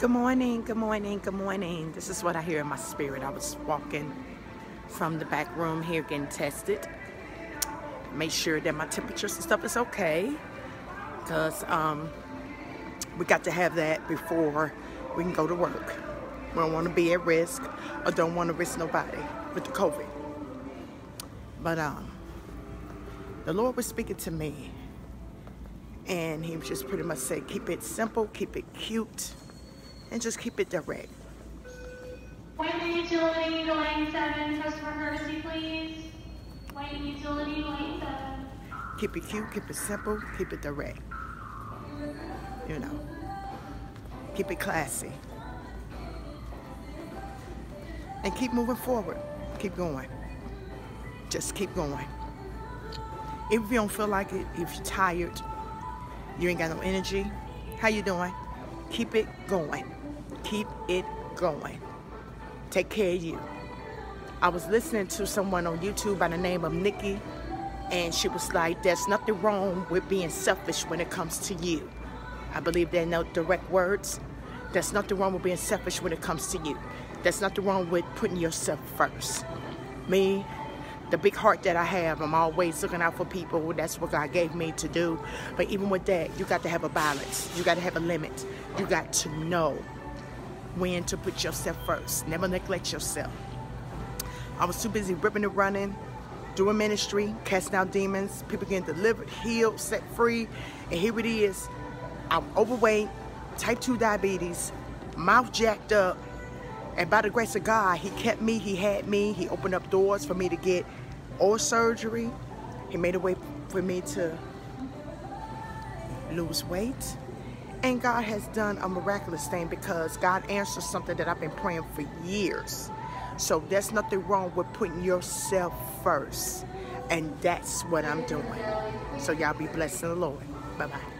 Good morning, good morning, good morning. This is what I hear in my spirit. I was walking from the back room here getting tested. Make sure that my temperatures and stuff is okay. Because um, we got to have that before we can go to work. We don't want to be at risk or don't want to risk nobody with the COVID. But um, the Lord was speaking to me and he was just pretty much said, keep it simple, keep it cute, and just keep it direct. White utility to lane seven, customer courtesy, please. White utility, lane seven. Keep it cute, keep it simple, keep it direct. You know, keep it classy. And keep moving forward. Keep going. Just keep going. If you don't feel like it, if you're tired, you ain't got no energy, how you doing? Keep it going. Keep it going. Take care of you. I was listening to someone on YouTube by the name of Nikki, and she was like, There's nothing wrong with being selfish when it comes to you. I believe they're no direct words. There's nothing wrong with being selfish when it comes to you. There's nothing wrong with putting yourself first. Me, the big heart that I have, I'm always looking out for people. That's what God gave me to do. But even with that, you got to have a balance. You got to have a limit. You got to know when to put yourself first. Never neglect yourself. I was too busy ripping and running, doing ministry, casting out demons, people getting delivered, healed, set free. And here it is. I'm overweight, type 2 diabetes, mouth jacked up, and by the grace of God, He kept me, He had me, He opened up doors for me to get oral surgery. He made a way for me to lose weight. And God has done a miraculous thing because God answers something that I've been praying for years. So there's nothing wrong with putting yourself first. And that's what I'm doing. So y'all be blessed in the Lord. Bye-bye.